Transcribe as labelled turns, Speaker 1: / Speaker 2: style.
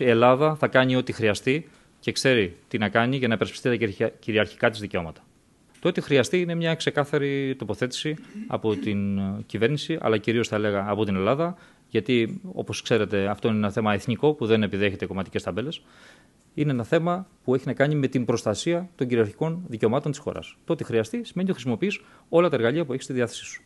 Speaker 1: Η Ελλάδα θα κάνει ό,τι χρειαστεί και ξέρει τι να κάνει για να υπερασπιστεί τα κυριαρχικά της δικαιώματα. Το ότι χρειαστεί είναι μια ξεκάθαρη τοποθέτηση από την ε, κυβέρνηση, αλλά κυρίως θα έλεγα από την Ελλάδα, γιατί όπως ξέρετε αυτό είναι ένα θέμα εθνικό που δεν επιδέχεται κομματικές ταμπέλες. Είναι ένα θέμα που έχει να κάνει με την προστασία των κυριαρχικών δικαιωμάτων της χώρας. Το ότι χρειαστεί σημαίνει ότι χρησιμοποιείς όλα τα εργαλεία που έχεις στη διάθεσή σου.